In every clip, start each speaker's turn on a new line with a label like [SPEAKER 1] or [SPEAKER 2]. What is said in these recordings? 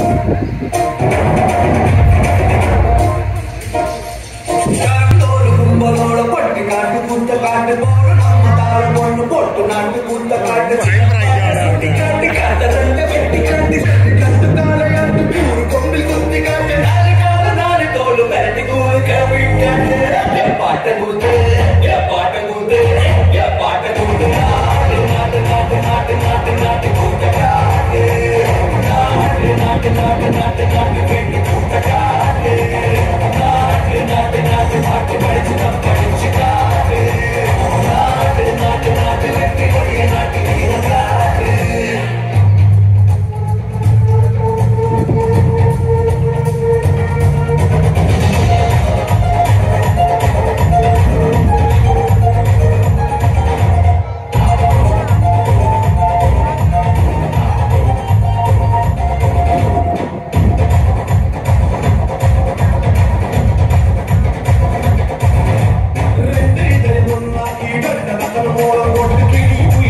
[SPEAKER 1] Thank you.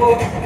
[SPEAKER 2] 어.